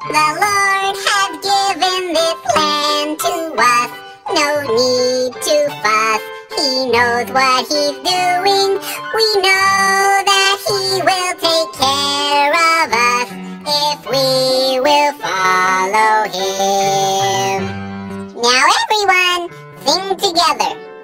The Lord hath given this land to us. No need to fuss. He knows what he's doing. We know that he will take care of us if we will follow him. Now everyone, sing together.